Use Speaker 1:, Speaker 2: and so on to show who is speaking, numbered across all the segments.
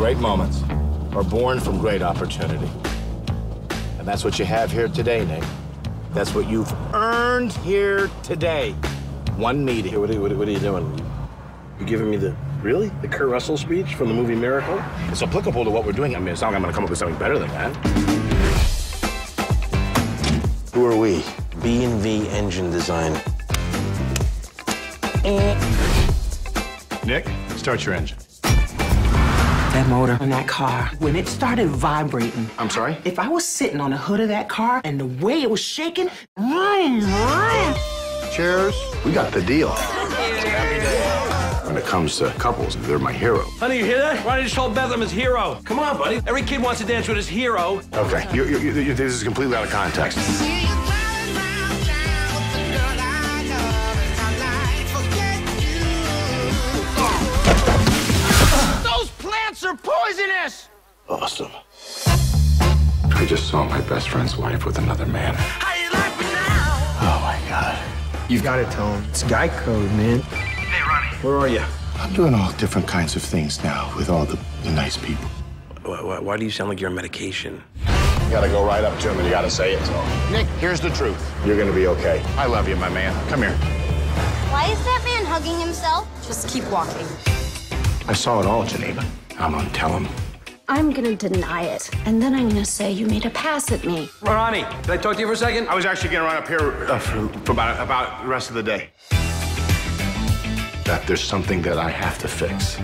Speaker 1: Great moments are born from great opportunity. And that's what you have here today, Nick. That's what you've earned here today. One meeting.
Speaker 2: What are, you, what, what are you doing? You giving me the really the Kurt Russell speech from the movie Miracle?
Speaker 1: It's applicable to what we're doing. I mean, it's not like I'm going to come up with something better than that.
Speaker 2: Who are we? B and V Engine Design.
Speaker 1: Nick, start your engine.
Speaker 3: That motor in that car, when it started vibrating,
Speaker 1: I'm sorry?
Speaker 3: if I was sitting on the hood of that car and the way it was shaking, vroom, vroom,
Speaker 1: Cheers. We got the deal. When it comes to couples, they're my hero.
Speaker 4: Honey, you hear that? Ronnie just told Bethlehem his hero. Come on, buddy. Every kid wants to dance with his hero.
Speaker 1: Okay, you you you this is completely out of context.
Speaker 4: Are!
Speaker 2: Awesome.
Speaker 1: I just saw my best friend's wife with another man.
Speaker 4: How you like me now?
Speaker 1: Oh my God.
Speaker 5: You've got it, Tone. It's guy code, man.
Speaker 4: Hey, Ronnie.
Speaker 5: Where are you?
Speaker 1: I'm doing all different kinds of things now with all the, the nice people.
Speaker 2: Why, why, why do you sound like you're on medication?
Speaker 1: You gotta go right up to him and you gotta say it to him. Nick, here's the truth. You're gonna be okay. I love you, my man. Come here.
Speaker 6: Why is that man hugging himself?
Speaker 7: Just keep walking.
Speaker 1: I saw it all, Geneva. I'm gonna tell him.
Speaker 8: I'm gonna deny it, and then I'm gonna say you made a pass at me.
Speaker 4: Ronnie, can I talk to you for a second?
Speaker 1: I was actually gonna run up here uh, for, for about, about the rest of the day. That there's something that I have to fix.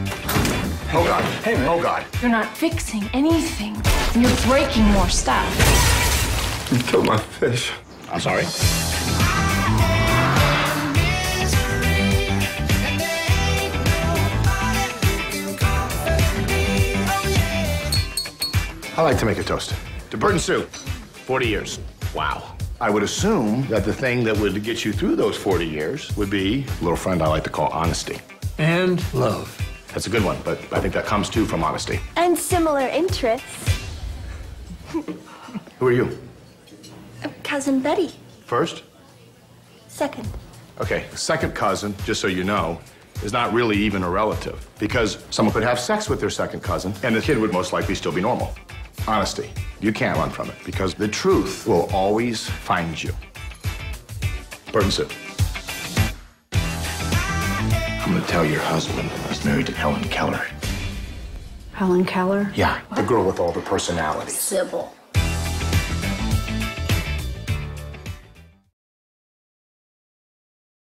Speaker 1: Oh God. Hey, man. Oh God.
Speaker 8: You're not fixing anything. You're breaking more stuff.
Speaker 1: You killed my fish. I'm sorry. I like to make a toast. To Burton Sue, 40 years. Wow. I would assume that the thing that would get you through those 40 years would be a little friend I like to call honesty.
Speaker 5: And love.
Speaker 1: That's a good one, but I think that comes too from honesty.
Speaker 6: And similar interests.
Speaker 1: Who are you?
Speaker 6: Uh, cousin Betty.
Speaker 1: First?
Speaker 6: Second.
Speaker 1: Okay, second cousin, just so you know, is not really even a relative because someone could have sex with their second cousin and the kid would most likely still be normal. Honesty. You can't run from it because the truth will always find you. Burton Sue. I'm gonna tell your husband he's married to Helen Keller.
Speaker 8: Helen Keller?
Speaker 1: Yeah, the girl with all the personalities.
Speaker 8: Sybil.